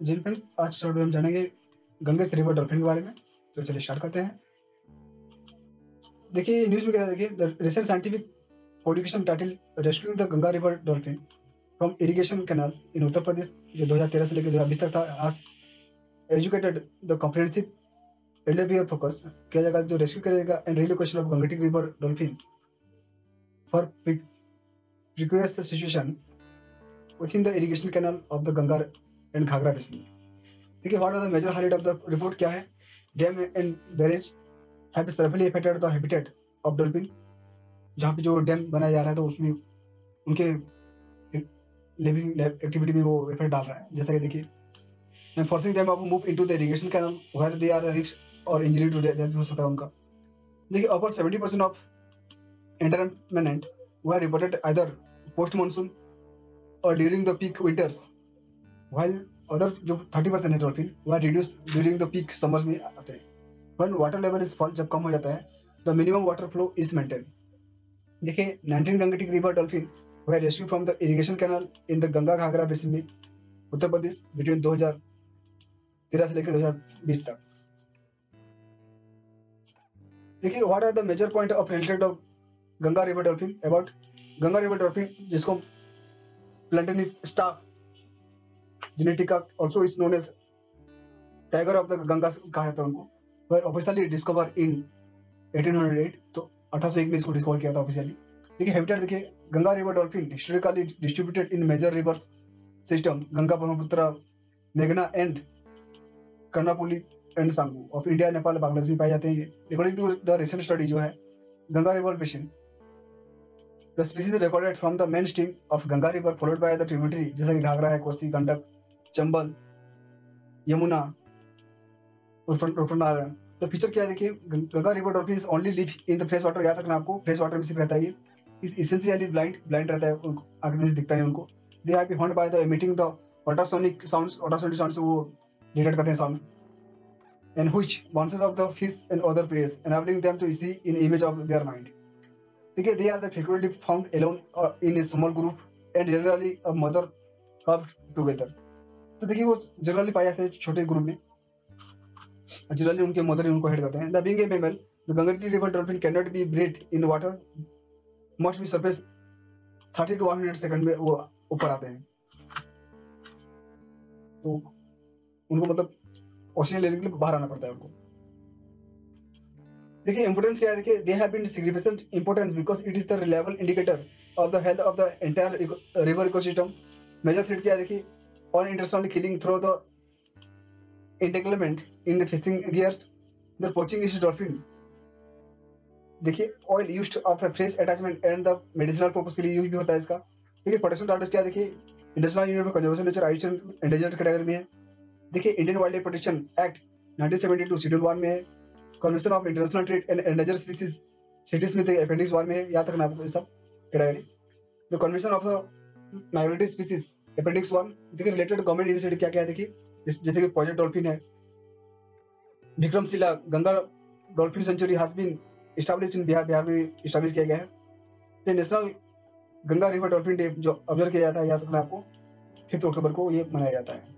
जी friends आज short में हम जानेंगे गंगा से रिवर डॉल्फिन के बारे में। तो चलिए स्टार्ट करते हैं। देखिए न्यूज़ में क्या देखिए the recent scientific publication title rescuing the Ganga river dolphin from irrigation canal in Uttar Pradesh जो 2013 से लेकर 2020 तक था। आज educated the comprehensive LDPR focus किया जाएगा, जो रेस्क्यू करेगा and relocation of Gangetic river dolphin for precarious situation within the irrigation canal of the Ganga and Ghagra basin. देखिए what are the major highlight of the report क्या है? Dam and barrage have severely affected the habitat of dolphin जहाँ पे जो dam बनाया जा रहा है तो उसमें उनके लिविंग एक्टिविटी में वो इफ़ेक्ट डाल रहा है। जैसा कि देखिए and forcing them up move into the irrigation canal where they are risk और इंजरी टू डेथ हो सकता है उनका। देखिए upper 70% of entrapment were reported either post monsoon और during the peak winters while other जो 30 परसेंट है dolphin वह reduce during the peak summers में आते हैं। When water level is fall जब कम हो जाता है the minimum water flow is maintain देखिए 19 Gangetic river dolphin were rescued from the irrigation canal in the Ganga Ghaghara basin में उत्तर प्रदेश बिटवीन 2013 से लेकर 2020 तक। देखिए what are the major point of related of Ganga river dolphin about Ganga river dolphin जिसको Platanus staff genetica also is known as tiger of the Gangas कहा जाता है उनको। were officially discovered in 1808 तो 1801 में इसको डिस्कवर किया था ऑफिशियली देखिए हैबिटेट देखिए, Ganga river dolphin historically distributed in major rivers system Ganga Brahmaputra, मेघना and Karnaphuli and Sangu. Of India Nepal Bangladesh में पाए जाते हैं according to the recent study जो है, Ganga river basin The species recorded from the main stream of Ganga river, followed by the tributary, जैसा कि घाघरा है, कोसी, गंडक चंबल, यमुना नारायण तो फीचर क्या है देखिए Ganga river dolphin is only live in the fresh water याद रखना आपको फ्रेश वाटर में सिर्फ़ रहता है इस इसेंशियली ब्लाइंड ब्लाइंड रहता है उनको, आगे में दिखता है उनको। They have be honed by the emitting the ultrasonic sounds ultrasonic sounds वो डिटेक्ट करते हैं sound and which bounces off the fish and other prey enabling them to see in image of their mind देखिए they are the frequently found alone in a small group and generally a mother cub together तो देखिए वो generally पाए जाते हैं छोटे group में। Generally उनके मदर उनको हेड करते हैं। The mammal the Gangetic river dolphin can not be in water must be surface 30 to 100 second में वो ऊपर आते हैं। तो उनको मतलब ऑक्सीजन लेने के लिए बाहर आना पड़ता है उनको। देखिए इंपोर्टेंस क्या है? देखिए they have been significant importance because it is the indicator of the health of the entire river ecosystem major threat क्या है? देखिए और internationally killing through the entanglement in the fishing gears. The poaching is dolphin. देखिए oil used of a fresh attachment and the medicinal purpose के लिए use भी होता है इसका। देखिए प्रोटेक्शन स्टाटस क्या देखिए इंडस्ट्रियल यूनिट में कंजर्वेशन नेचर आइटन एंडेंजर्ड कैटेगरी में है। देखिए Indian wild life protection act 1972 schedule 1 में है। Convention of international trade and endanger species CITES में अपेंडिक्स वन में है। याद रखना आपको ये सब category the convention of minority species appendix one देखिए रिलेटेड गवर्नमेंट इनिशिएटिव क्या क्या है, देखिए। जैसे कि प्रोजेक्ट डॉल्फिन है। Vikramshila Ganga dolphin sanctuary has been establish in Bihar Bihar में एस्टैब्लिश किया गया है। National Ganga river dolphin day जो ऑब्ज़र्व किया जाता है, याद रखना आपको फिफ्थ अक्टूबर को ये मनाया जाता है।